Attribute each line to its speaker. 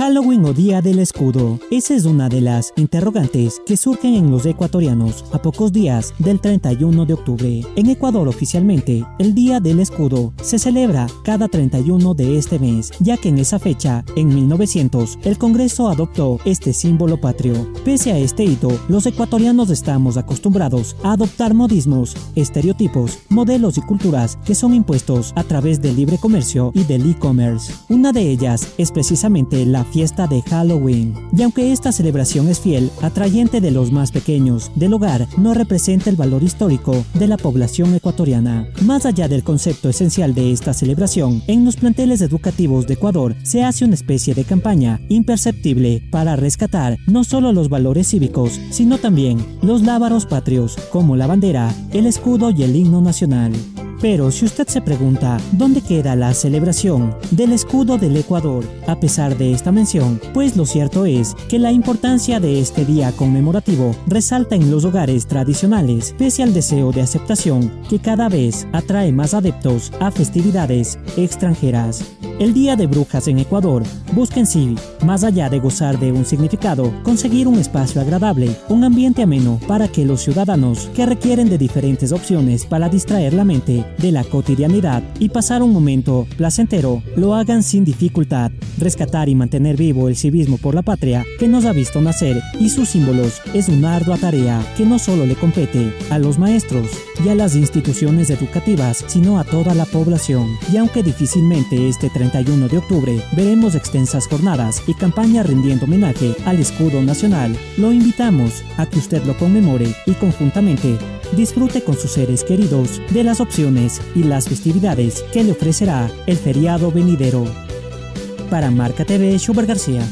Speaker 1: Halloween o Día del Escudo. Esa es una de las interrogantes que surgen en los ecuatorianos a pocos días del 31 de octubre. En Ecuador oficialmente, el Día del Escudo se celebra cada 31 de este mes, ya que en esa fecha, en 1900, el Congreso adoptó este símbolo patrio. Pese a este hito, los ecuatorianos estamos acostumbrados a adoptar modismos, estereotipos, modelos y culturas que son impuestos a través del libre comercio y del e-commerce. Una de ellas es precisamente la fiesta de Halloween. Y aunque esta celebración es fiel, atrayente de los más pequeños del hogar, no representa el valor histórico de la población ecuatoriana. Más allá del concepto esencial de esta celebración, en los planteles educativos de Ecuador se hace una especie de campaña imperceptible para rescatar no solo los valores cívicos, sino también los lábaros patrios, como la bandera, el escudo y el himno nacional. Pero si usted se pregunta dónde queda la celebración del escudo del Ecuador, a pesar de esta mención, pues lo cierto es que la importancia de este día conmemorativo resalta en los hogares tradicionales, pese al deseo de aceptación que cada vez atrae más adeptos a festividades extranjeras. El Día de Brujas en Ecuador busca en sí, más allá de gozar de un significado, conseguir un espacio agradable, un ambiente ameno para que los ciudadanos que requieren de diferentes opciones para distraer la mente de la cotidianidad y pasar un momento placentero lo hagan sin dificultad. Rescatar y mantener vivo el civismo por la patria que nos ha visto nacer y sus símbolos es una ardua tarea que no solo le compete a los maestros y a las instituciones educativas, sino a toda la población. Y aunque difícilmente este 31 de octubre veremos extensas jornadas y campañas rindiendo homenaje al escudo nacional, lo invitamos a que usted lo conmemore y conjuntamente disfrute con sus seres queridos de las opciones y las festividades que le ofrecerá el feriado venidero. Para Marca TV, Schubert García.